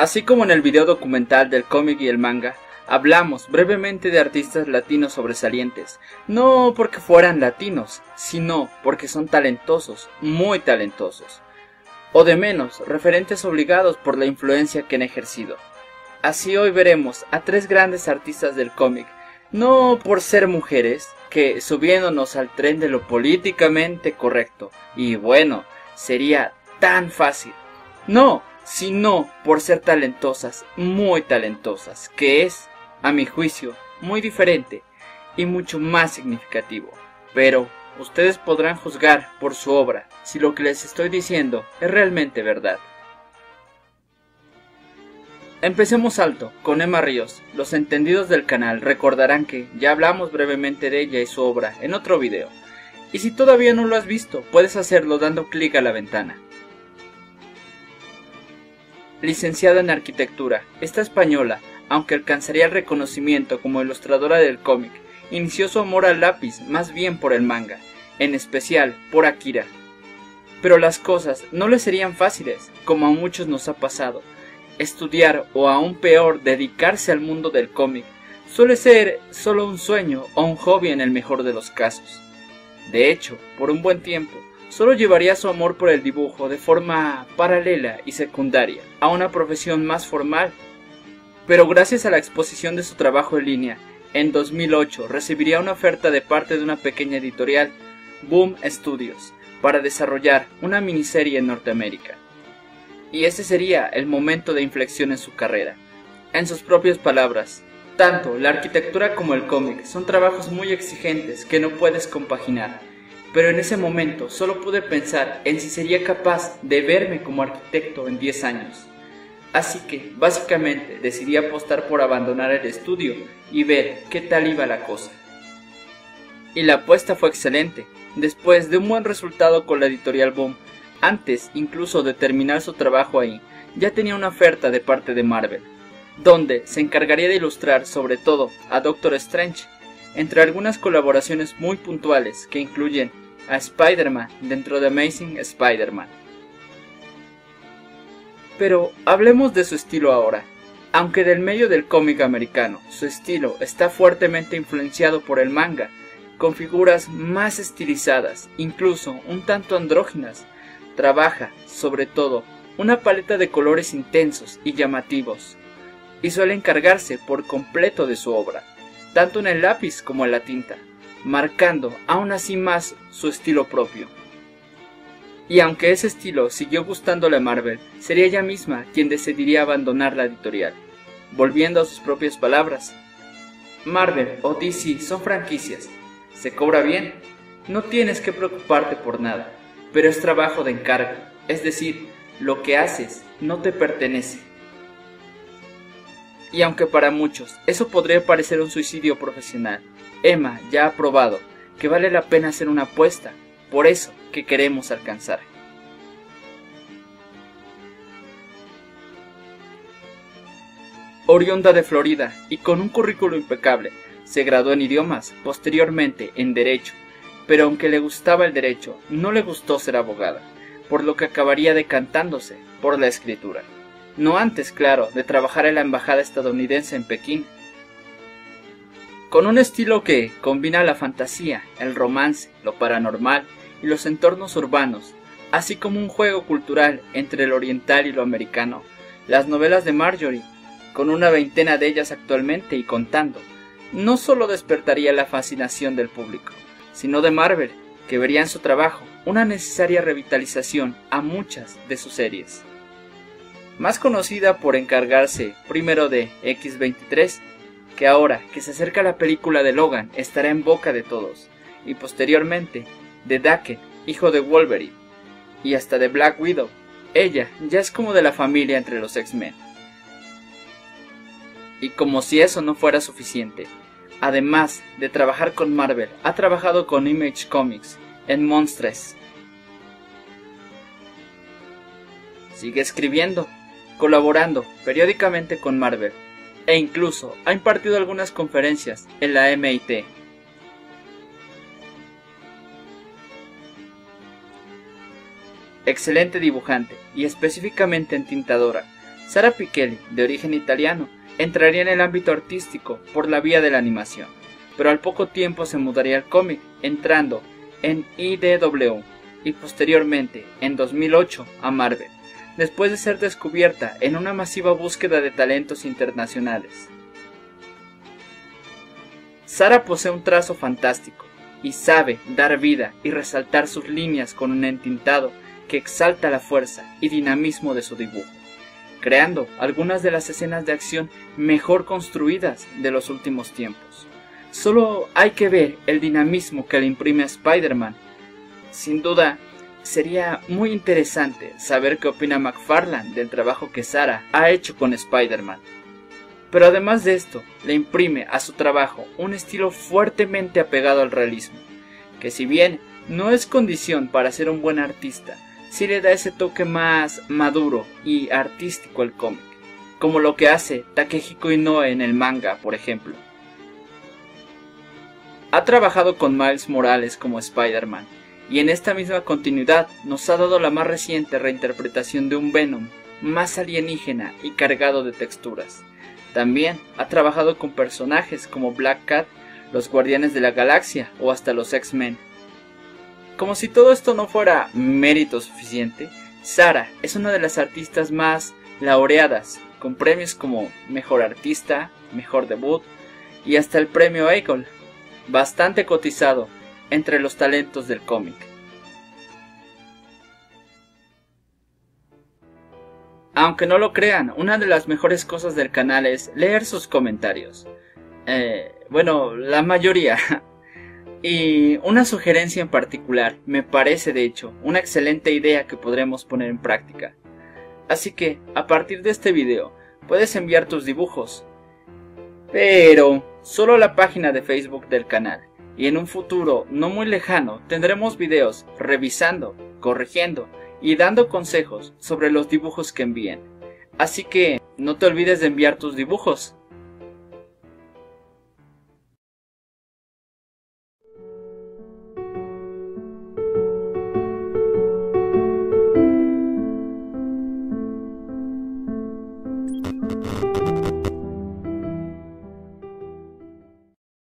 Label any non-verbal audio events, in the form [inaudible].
Así como en el video documental del cómic y el manga, hablamos brevemente de artistas latinos sobresalientes, no porque fueran latinos, sino porque son talentosos, muy talentosos, o de menos, referentes obligados por la influencia que han ejercido. Así hoy veremos a tres grandes artistas del cómic, no por ser mujeres, que subiéndonos al tren de lo políticamente correcto, y bueno, sería tan fácil. No, sino por ser talentosas, muy talentosas, que es a mi juicio, muy diferente y mucho más significativo. Pero ustedes podrán juzgar por su obra si lo que les estoy diciendo es realmente verdad. Empecemos alto, con Emma Ríos. Los entendidos del canal recordarán que ya hablamos brevemente de ella y su obra en otro video. Y si todavía no lo has visto, puedes hacerlo dando clic a la ventana. Licenciada en Arquitectura, esta española aunque alcanzaría el reconocimiento como ilustradora del cómic, inició su amor al lápiz más bien por el manga, en especial por Akira. Pero las cosas no le serían fáciles, como a muchos nos ha pasado. Estudiar o aún peor dedicarse al mundo del cómic suele ser solo un sueño o un hobby en el mejor de los casos. De hecho, por un buen tiempo, solo llevaría su amor por el dibujo de forma paralela y secundaria a una profesión más formal pero gracias a la exposición de su trabajo en línea, en 2008 recibiría una oferta de parte de una pequeña editorial, Boom Studios, para desarrollar una miniserie en Norteamérica. Y ese sería el momento de inflexión en su carrera. En sus propias palabras, tanto la arquitectura como el cómic son trabajos muy exigentes que no puedes compaginar, pero en ese momento solo pude pensar en si sería capaz de verme como arquitecto en 10 años. Así que, básicamente, decidí apostar por abandonar el estudio y ver qué tal iba la cosa. Y la apuesta fue excelente. Después de un buen resultado con la editorial Boom, antes incluso de terminar su trabajo ahí, ya tenía una oferta de parte de Marvel, donde se encargaría de ilustrar sobre todo a Doctor Strange, entre algunas colaboraciones muy puntuales que incluyen a Spider-Man dentro de Amazing Spider-Man. Pero hablemos de su estilo ahora. Aunque del medio del cómic americano, su estilo está fuertemente influenciado por el manga, con figuras más estilizadas, incluso un tanto andróginas, trabaja, sobre todo, una paleta de colores intensos y llamativos, y suele encargarse por completo de su obra, tanto en el lápiz como en la tinta, marcando aún así más su estilo propio. Y aunque ese estilo siguió gustándole a Marvel, sería ella misma quien decidiría abandonar la editorial. Volviendo a sus propias palabras, Marvel o DC son franquicias. Se cobra bien, no tienes que preocuparte por nada, pero es trabajo de encargo, es decir, lo que haces no te pertenece. Y aunque para muchos eso podría parecer un suicidio profesional, Emma ya ha probado que vale la pena hacer una apuesta por eso que queremos alcanzar. Oriunda de Florida y con un currículo impecable, se graduó en idiomas, posteriormente en Derecho, pero aunque le gustaba el derecho, no le gustó ser abogada, por lo que acabaría decantándose por la escritura. No antes, claro, de trabajar en la embajada estadounidense en Pekín. Con un estilo que combina la fantasía, el romance, lo paranormal y los entornos urbanos, así como un juego cultural entre lo oriental y lo americano. Las novelas de Marjorie, con una veintena de ellas actualmente y contando, no solo despertaría la fascinación del público, sino de Marvel, que vería en su trabajo una necesaria revitalización a muchas de sus series. Más conocida por encargarse primero de X23, que ahora que se acerca la película de Logan estará en boca de todos, y posteriormente de Dake, hijo de Wolverine, y hasta de Black Widow. Ella ya es como de la familia entre los X-Men. Y como si eso no fuera suficiente, además de trabajar con Marvel, ha trabajado con Image Comics en Monstres. Sigue escribiendo, colaborando periódicamente con Marvel, e incluso ha impartido algunas conferencias en la MIT. Excelente dibujante y específicamente entintadora, Sara Pichelli, de origen italiano, entraría en el ámbito artístico por la vía de la animación, pero al poco tiempo se mudaría al cómic, entrando en IDW y posteriormente, en 2008, a Marvel, después de ser descubierta en una masiva búsqueda de talentos internacionales. Sara posee un trazo fantástico y sabe dar vida y resaltar sus líneas con un entintado que exalta la fuerza y dinamismo de su dibujo, creando algunas de las escenas de acción mejor construidas de los últimos tiempos. Solo hay que ver el dinamismo que le imprime a Spider-Man. Sin duda, sería muy interesante saber qué opina McFarlane del trabajo que Sara ha hecho con Spider-Man. Pero además de esto, le imprime a su trabajo un estilo fuertemente apegado al realismo, que si bien no es condición para ser un buen artista, sí le da ese toque más maduro y artístico al cómic, como lo que hace Takehiko Inoue en el manga, por ejemplo. Ha trabajado con Miles Morales como Spider-Man, y en esta misma continuidad nos ha dado la más reciente reinterpretación de un Venom, más alienígena y cargado de texturas. También ha trabajado con personajes como Black Cat, los Guardianes de la Galaxia o hasta los X-Men. Como si todo esto no fuera mérito suficiente, Sara es una de las artistas más laureadas, con premios como Mejor Artista, Mejor Debut y hasta el premio Eagle, bastante cotizado entre los talentos del cómic. Aunque no lo crean, una de las mejores cosas del canal es leer sus comentarios. Eh, bueno, la mayoría. [laughs] y una sugerencia en particular, me parece de hecho una excelente idea que podremos poner en práctica. Así que, a partir de este video, puedes enviar tus dibujos. Pero, solo la página de Facebook del canal. Y en un futuro no muy lejano tendremos videos revisando, corrigiendo y dando consejos sobre los dibujos que envíen. Así que no te olvides de enviar tus dibujos.